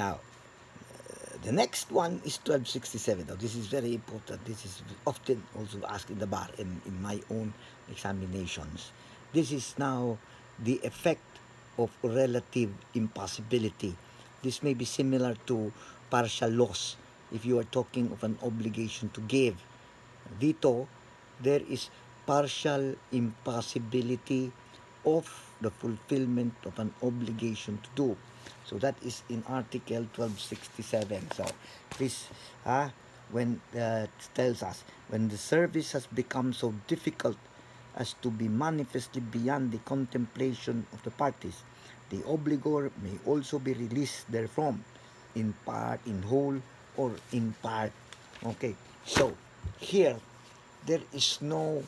Now, uh, the next one is 1267. Now, this is very important. This is often also asked in the bar and in my own examinations. This is now the effect of relative impossibility. This may be similar to partial loss if you are talking of an obligation to give. Dito, there is partial impossibility of the fulfillment of an obligation to do. So that is in Article 1267. So this, uh, when uh, tells us, when the service has become so difficult as to be manifestly beyond the contemplation of the parties, the obligor may also be released therefrom, in part, in whole, or in part. Okay, so here there is no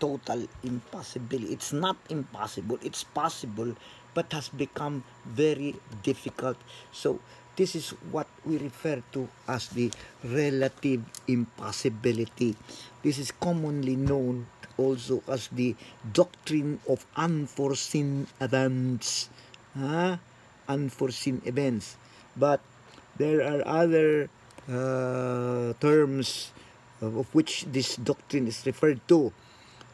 total impossibility. It's not impossible, it's possible, but has become very difficult. So this is what we refer to as the relative impossibility. This is commonly known also as the doctrine of unforeseen events. Huh? Unforeseen events. But there are other uh, terms of which this doctrine is referred to.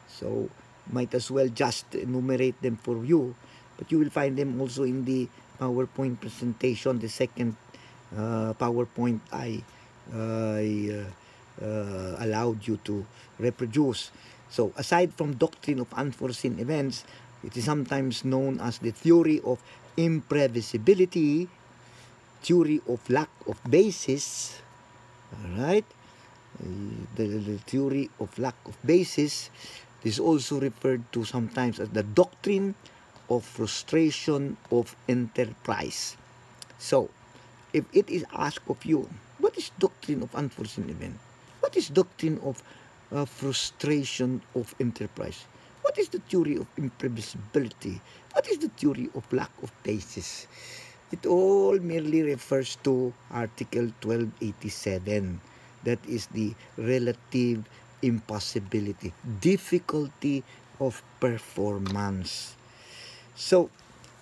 So might as well just enumerate them for you. But you will find them also in the PowerPoint presentation, the second uh, PowerPoint I, uh, uh, allowed you to reproduce. So aside from doctrine of unforeseen events, it is sometimes known as the theory of imprevisibility, theory of lack of basis, all right? The, the theory of lack of basis is also referred to sometimes as the doctrine of frustration of enterprise. So, if it is asked of you, what is doctrine of unforeseen event? What is doctrine of uh, frustration of enterprise? What is the theory of imprevisibility? What is the theory of lack of basis? It all merely refers to Article 1287. That is the relative impossibility, difficulty of performance. So,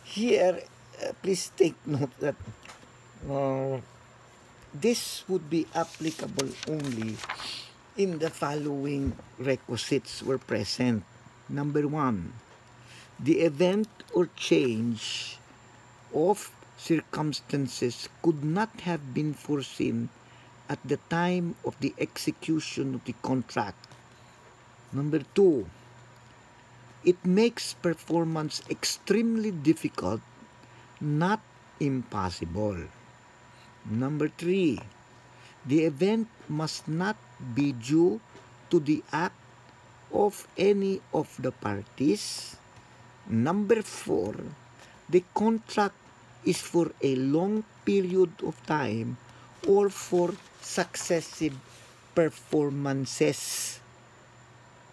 here, uh, please take note that uh, this would be applicable only in the following requisites were present. Number one, the event or change of circumstances could not have been foreseen at the time of the execution of the contract. Number two, it makes performance extremely difficult, not impossible. Number three, the event must not be due to the act of any of the parties. Number four, the contract is for a long period of time or for successive performances.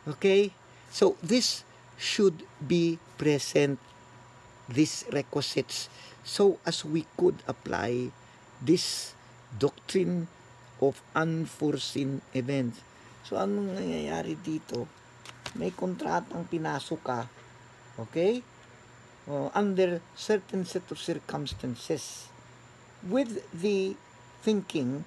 Okay? So this should be present, these requisites, so as we could apply this doctrine of unforeseen events. So anong nangyayari dito? May kontratang pinasok ka, okay? Uh, under certain set of circumstances with the thinking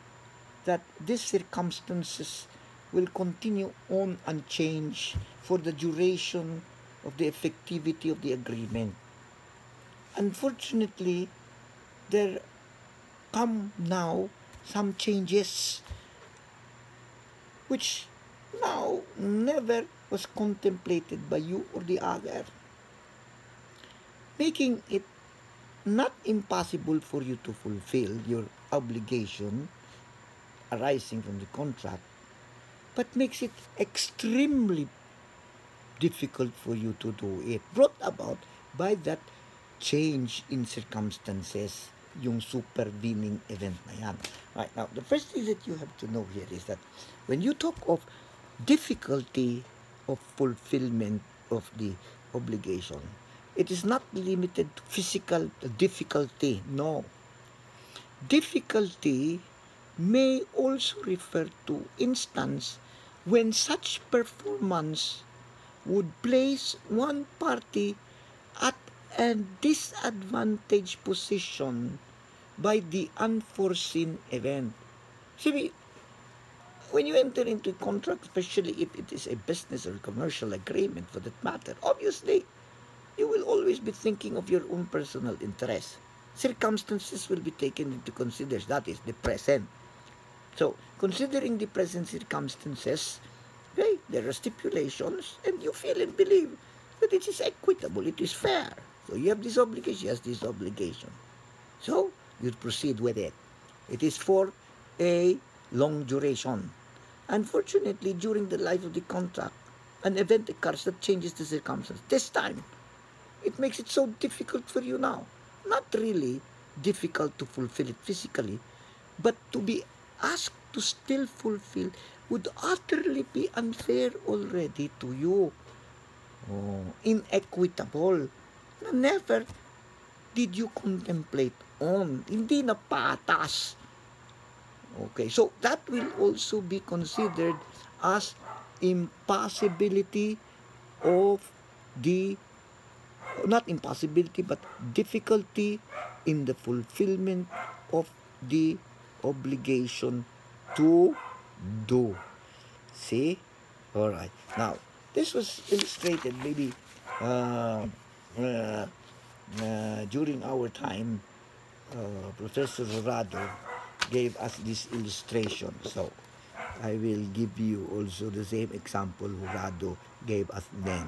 that these circumstances will continue on unchanged for the duration of the effectivity of the agreement. Unfortunately, there come now some changes which now never was contemplated by you or the other, making it not impossible for you to fulfill your obligation arising from the contract, but makes it extremely difficult for you to do it, brought about by that change in circumstances, yung supervening event na yan. Right, now, the first thing that you have to know here is that when you talk of difficulty of fulfillment of the obligation, it is not limited to physical difficulty, no. Difficulty may also refer to instance when such performance would place one party at a disadvantaged position by the unforeseen event. See, when you enter into a contract, especially if it is a business or a commercial agreement for that matter, obviously you will always be thinking of your own personal interest. Circumstances will be taken into consideration. That is the present. So, considering the present circumstances, there are stipulations, and you feel and believe that it is equitable, it is fair. So you have this obligation, yes, this obligation. So you proceed with it. It is for a long duration. Unfortunately, during the life of the contract, an event occurs that changes the circumstances. This time, it makes it so difficult for you now. Not really difficult to fulfill it physically, but to be asked to still fulfill would utterly be unfair already to you. Oh, inequitable. Na never did you contemplate on. Hindi na patas. Okay, so that will also be considered as impossibility of the not impossibility but difficulty in the fulfillment of the obligation to do. See? All right. Now this was illustrated maybe uh, uh, uh, during our time uh, professor Rado gave us this illustration. So I will give you also the same example Rado gave us then